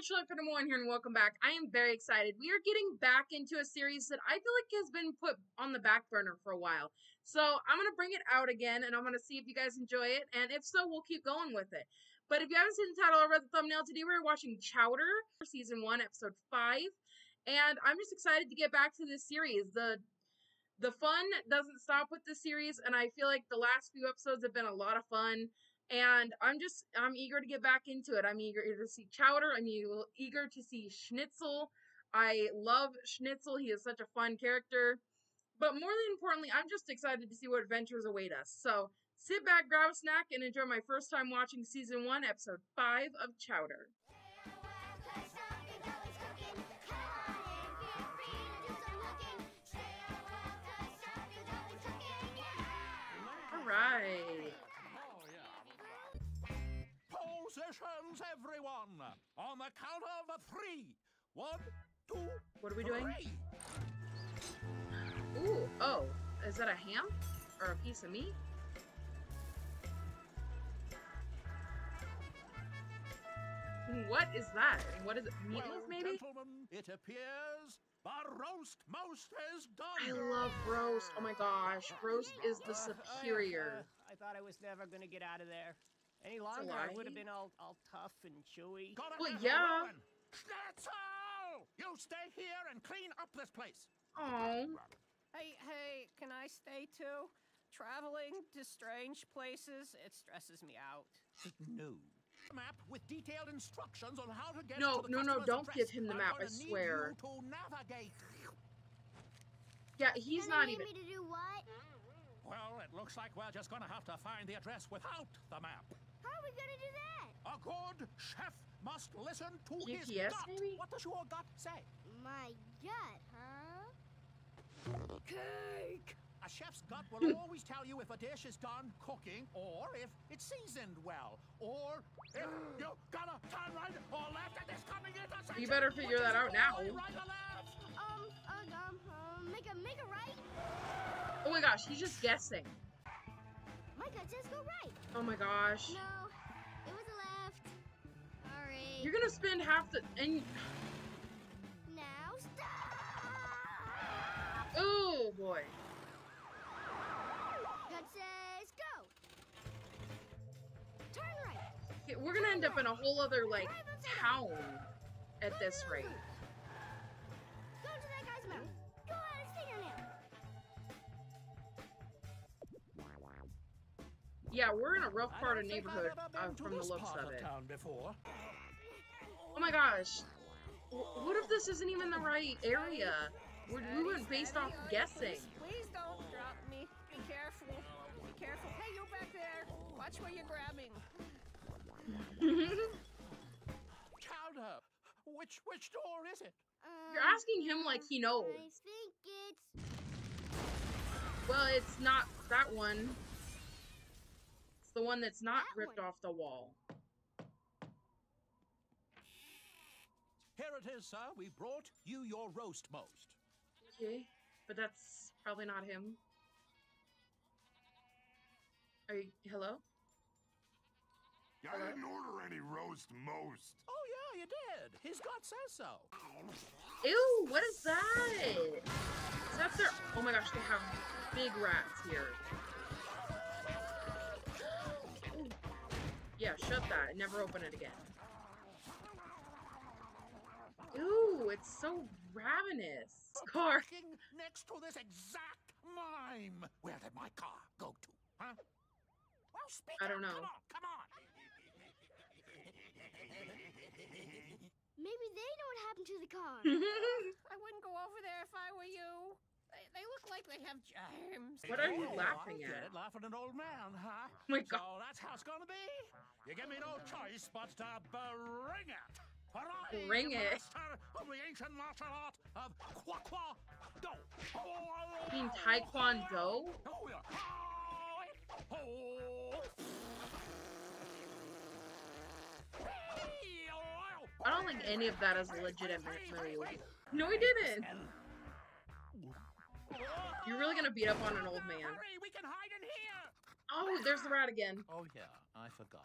everyone, Charlotte Petermore here, and welcome back. I am very excited. We are getting back into a series that I feel like has been put on the back burner for a while. So I'm gonna bring it out again, and I'm gonna see if you guys enjoy it, and if so, we'll keep going with it. But if you haven't seen the title or read the thumbnail, today we're watching Chowder, season one, episode five, and I'm just excited to get back to this series. The the fun doesn't stop with this series, and I feel like the last few episodes have been a lot of fun and I'm just I'm eager to get back into it. I'm eager to see Chowder. I'm eager to see Schnitzel. I love Schnitzel. He is such a fun character. But more than importantly, I'm just excited to see what adventures await us. So sit back, grab a snack, and enjoy my first time watching season one, episode five of Chowder. All right. Positions, everyone! On the count of three. One, two. What are we doing? Ooh, oh, is that a ham or a piece of meat? What is that? What is it? Meatloaf, well, maybe? Gentlemen, it appears the roast most is done. I love roast. Oh my gosh, roast is the Uh, superior. uh, I thought I was never gonna get out of there. Any longer, I would have been all, all tough and chewy. Gotta Well, have a yeah. ruin. Schnitzel! You stay here and clean up this place. Oh, Hey, hey, can I stay too? Traveling to strange places, it stresses me out. No. Map with detailed instructions on how to get No, to the no, no, don't address. give him the map, I swear. to navigate. yeah, he's Gonna not need even. me to do what? Well, it looks like we're just gonna have to find the address without the map. How are we gonna do that? A good chef must listen to his GPS, gut. maybe? What does your gut say? My gut, huh? Cake! A chef's gut will always tell you if a dish is done cooking or if it's seasoned well or if you gotta turn right or left at this coming intersection. You better figure that out it, now. boy, Right Oh my gosh, he's just guessing. My gut says go right. Oh my gosh. No, it was a left. Sorry. You're gonna spend half the. And. Now stop. Oh boy. Gut says go. Turn right. Okay, We're gonna end up in a whole other, like, town at this rate. Yeah, we're in a rough part don't of I've neighborhood uh, been to from the this looks part of it. town before. Oh my gosh. W- What if this isn't even the right area? We're, we went based off guessing. Please don't drop me. Be careful. Be careful. Hey, you back there. Watch where you're grabbing. Chowder, which which door is it? Um, You're asking him like he knows. I think it's. Well, it's not that one. It's the one that's not That ripped one. off the wall. Here it is, sir. We brought you your roast most. Okay, but that's probably not him. Are you, hello? I didn't order any roast most. Oh yeah, you did. His gut says so. Ew, what is that? Is that their, oh my gosh, they have big rats here. Yeah, shut that. and Never open it again. Ooh, it's so ravenous. Car. Parking next to this exact mime. Where did my car go to? Huh? Well, speak I don't know. Come on, come on. Maybe they know what happened to the car. I wouldn't go over there if I were you. They, they look like they have germs. What are you Oh, laughing at? it, laughing at an old man, huh? Oh my so God. that's how it's gonna be. You give me no choice but to bring it. For I Bring it. master of the ancient martial art of Kwa Kwa Do. You mean Taekwondo? Oh, yeah. Oh. I don't think any of that is a legitimate move. No, he didn't. You're really gonna beat up on an old man. Hurry, we can hide in here. Oh, there's the rat again. Oh yeah, I forgot.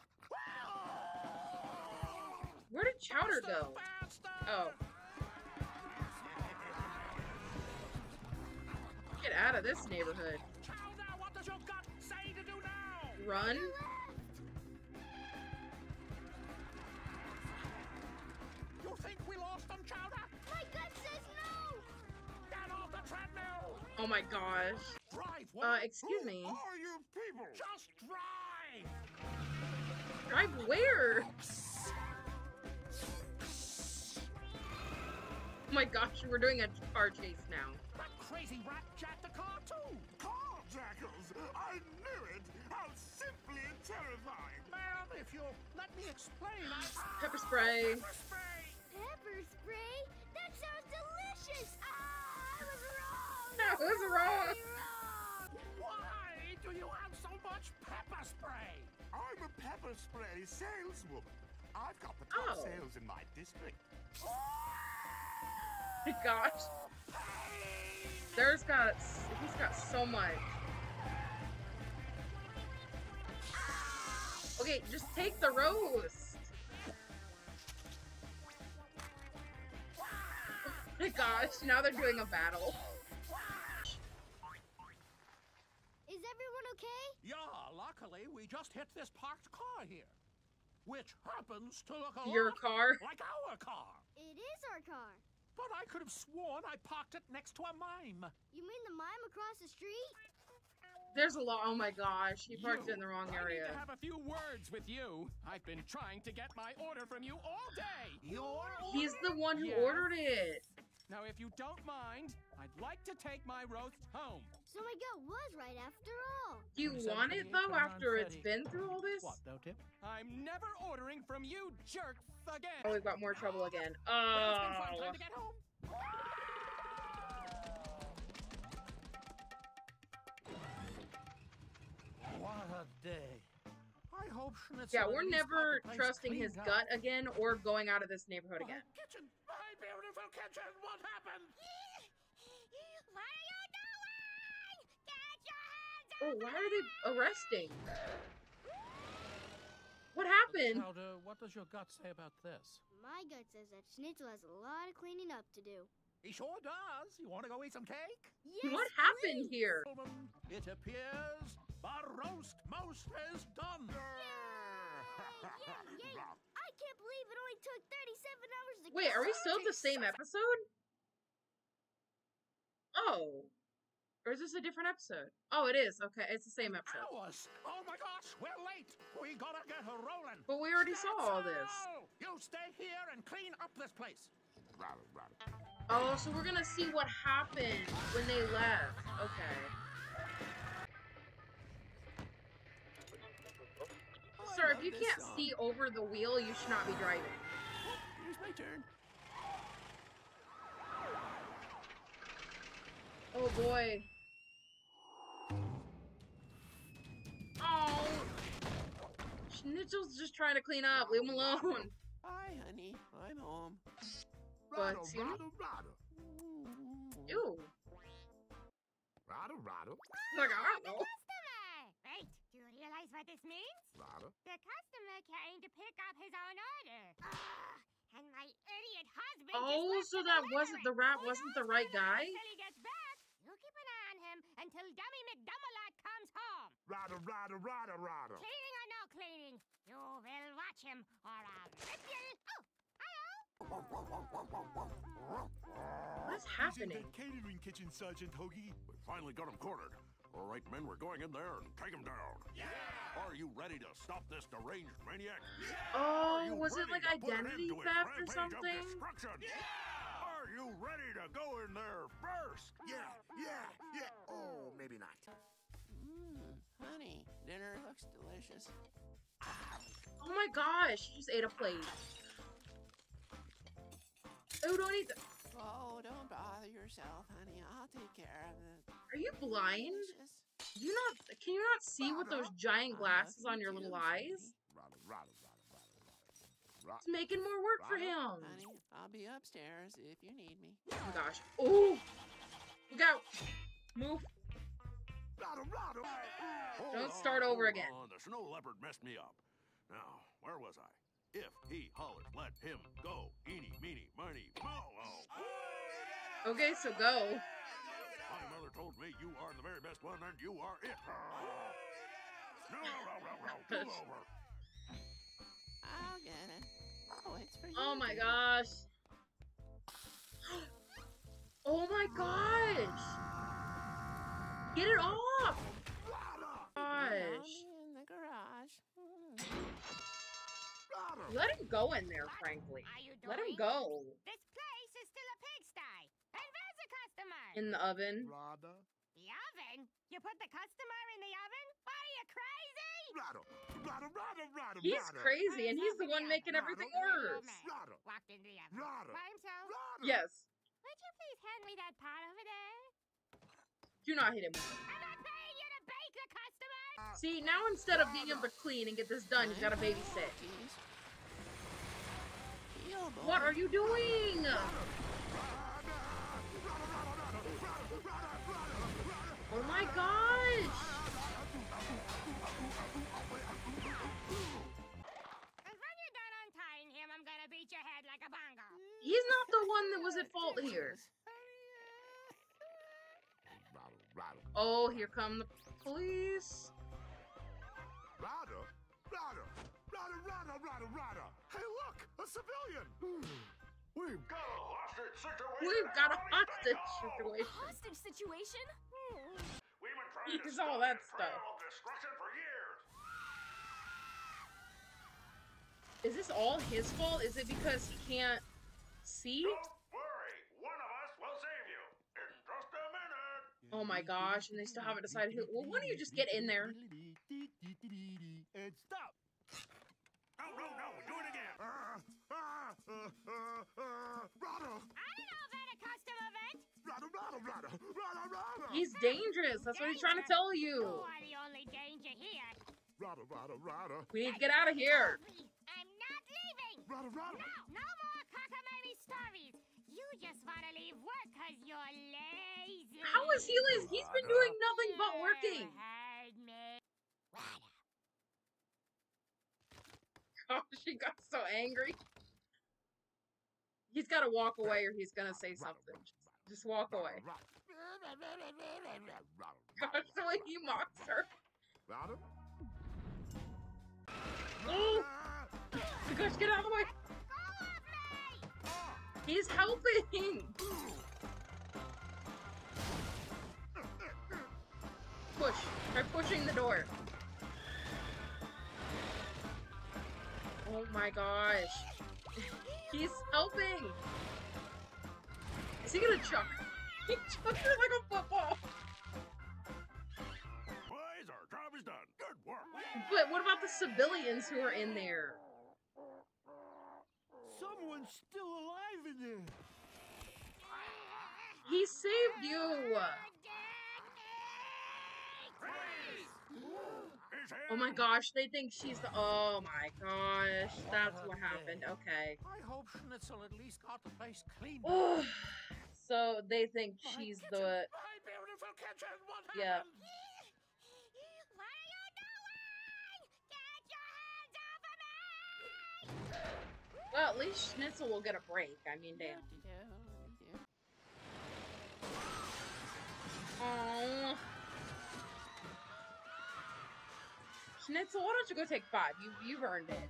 Where Where did Chowder go? Oh. Get out of this neighborhood. Chowder, what does your gut say to do now? Run? You think we lost them, Chowder? Oh my gosh. Drive, Uh, excuse Who me. are you people? Just drive! Drive where? Oh my gosh, we're doing a car chase now. That crazy rat jacked the car too! Carjackers! I knew it! How simply terrifying! Ma'am, if you'll let me explain, I... Pepper spray. Pepper spray! Pepper spray? That sounds delicious! Ah, I was wrong! That was wrong. Why do you have so much pepper spray? I'm a pepper spray saleswoman. I've got the top Oh. sales in my district. my Gosh. There's got, he's got so much. Okay, just take the roast. my gosh, now they're doing a battle. Okay? Yeah, luckily we just hit this parked car here. Which happens to look a Your lot car. like our car. It is our car. But I could have sworn I parked it next to a mime. You mean the mime across the street? There's a lot. Oh my gosh, he parked You, in the wrong area. I area. need to have a few words with you. I've been trying to get my order from you all day. Your He's the one who Yes. ordered it. Now, if you don't mind, I'd like to take my roast home. So my gut was right after all. Do you want it though after it's 9:30. been through all this? What, though, tip? I'm never ordering from you jerks again. Oh, we've got more trouble ah! again. Well, it's been fun. Oh. Time to get home. What a day. I hope Schnitzel Yeah, at we're never trusting his cleaned up. gut again or going out of this neighborhood My again. kitchen! My beautiful kitchen! What happened? What are you doing? Get your hands Oh, why are they arresting? What happened? Chowder, what does your gut say about this? My gut says that Schnitzel has a lot of cleaning up to do. He sure does. You want to go eat some cake? Yes, What happened here? It appears the roast most is done. Yay, yay. I can't believe it only took 37 hours to Wait, are we still at the same episode? Oh. Or is this a different episode? Oh, it is. Okay, it's the same episode. Hours. Oh my gosh, we're late. We gotta get her rolling. But we already saw all this. Schnitzel, You stay here and clean up this place. Rattle, rattle. Oh, so we're gonna see what happened when they left. Okay. Sir, if you can't see over the wheel, you should not be driving. Here's my turn. Oh boy. Oh. Schnitzel's just trying to clean up. Leave him alone. Hi, honey. I'm home. Rattle, excuse me? rattle, rattle. Ew. Rattle, rattle, Like, I don't know. What this means? rattle. The customer came to pick up his own order. Ugh, and my idiot husband just Oh, left so the that wasn't the delivery. rat wasn't the right guy? Until he gets back, you keep an eye on him until Dummy McDummelot comes home. Rattle, rattle, rattle, rattle. Cleaning or no cleaning, you will watch him or I'll rip you. Oh, hi-oh. What's He's in happening? the catering kitchen, Sergeant Hoagie. We finally got him cornered. All right, men, we're going in there and take him down. Yeah! Are you ready to stop this deranged maniac? Oh, Are Oh, you was it ready like to put an identity end theft or rampage of something? destruction? Yeah! Are you ready to go in there first? Yeah, yeah, yeah. Oh, maybe not. Mmm, honey, dinner looks delicious. Oh my gosh, she just ate a plate. Oh, don't eat the- Oh, don't bother yourself, honey. I'll take care of it. Are you blind? Delicious. Do you not can you not see with those giant glasses on your little eyes? It's making more work for him. Honey, I'll be upstairs if you need me. Oh my gosh. Oh! Look out! Move. Rattle, rattle. Hold Don't start over again. on. The snow leopard messed me up. Now, where was I? If he hollers, let him go. Eeny, meeny, miny, mo. Okay, so go. The one, and you are it. No, no, no, no, no, do over. I'll get it. Oh, it's for you. Oh my gosh. Oh my gosh. Get it off. Gosh. in the garage. Hmm. Let him go in there, frankly. Let him go. This place is still a pigsty. And there's a customer. In the oven. Rada, the oven? You put the customer in the oven? What are you crazy? Rada, Rada, Rada, Rada, He's Rada. crazy, and he's the one making everything worse. Walked into the oven. Rada, By himself. Rada. Yes. Would you please hand me that pot over there? Do not hit him. I'm not paying you to bake the customer. See, now instead of being able to clean and get this done, he's got to babysit. What are you doing? Oh my gosh! And when you're done untying him, I'm gonna beat your head like a bongo. He's not the one that was at fault here. Rada, Rada, Oh, here come the police. Rada, Rada, Rada, Rada, Rada, Rada. Hey, look, a civilian. We've got a hostage situation. We've got a hostage situation. Hostage situation? We've been trying to all that stuff. destruction for years. Is this all his fault? Is it because he can't see? Don't worry, one of us will save you in just a minute. Oh my gosh, and they still haven't decided who. Well, why don't you just get in there? And stop. No, no, no, do it again. Ah, ah, uh, uh, uh, Rada, I don't know about a custom event. Rada, Rada, Rada, Rada, Rada. He's dangerous. That's what he's trying to tell You you. are the only danger here. Rada, Rada, Rada, We need to get out of here. I'm not leaving. Rada, Rada. No, no more cockamamie stories. You just want to leave work because you're lazy. How is he lazy? He's been doing nothing but working. Oh, heard me. Rada. Gosh, he got so angry. He's got to walk away or he's going to say something. Just walk away. Gosh, the way he mocks her. Rada? Oh, gosh, get out of the way. He's helping. Push. Try pushing the door. Oh my gosh. He's helping. Is he gonna chuck? He chucked her like a football. Boys, our job is done. Good work. But what about the civilians who are in there? Someone's still alive in there. He saved you. Oh my gosh, they think she's the. Oh my gosh, that's what happened. Okay. I hope Schnitzel at least got the place cleaned. So they think My she's kitchen, the. My beautiful kitchen. What Yeah. What are you doing? Get your hands off of me! Well, at least Schnitzel will get a break. I mean, damn. Oh. Schnitzel, why don't you go take five? You you've earned it.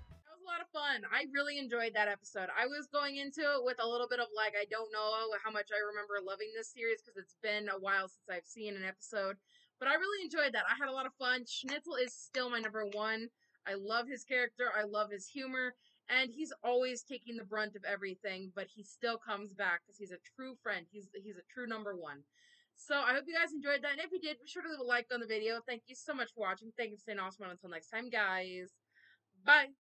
Fun. I really enjoyed that episode. I was going into it with a little bit of like I don't know how much I remember loving this series because it's been a while since I've seen an episode. But I really enjoyed that. I had a lot of fun. Schnitzel is still my number one. I love his character. I love his humor. And he's always taking the brunt of everything, but he still comes back because he's a true friend. He's he's a true number one. So I hope you guys enjoyed that. And if you did, be sure to leave a like on the video. Thank you so much for watching. Thank you for staying awesome. Until next time, guys. Bye.